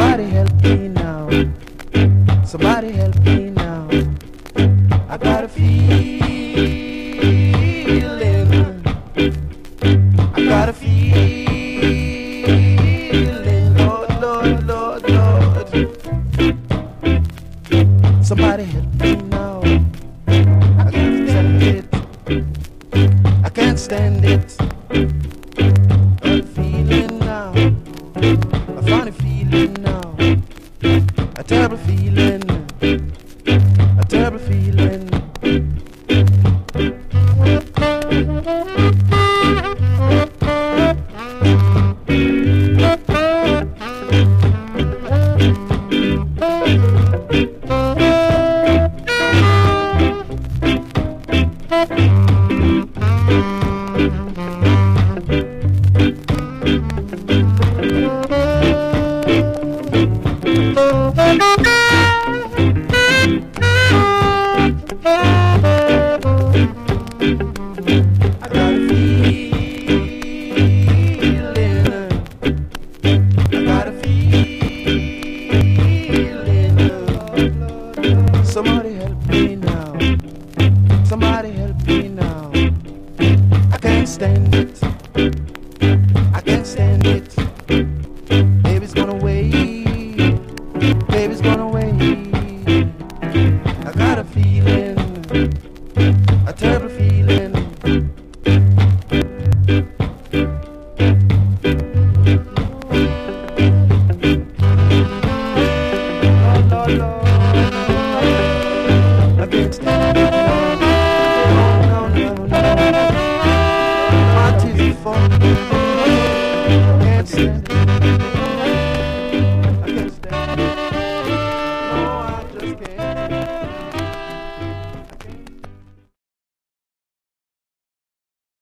Somebody help me now, somebody help me now. I got a feeling, I got a feeling, Lord, Lord, Lord, Lord. Somebody help me now. I can't stand it. I can't stand it. I'm feeling now. A funny feeling no. stand it. I can't stand it. Baby's gone away. Baby's gone away. I got a feeling.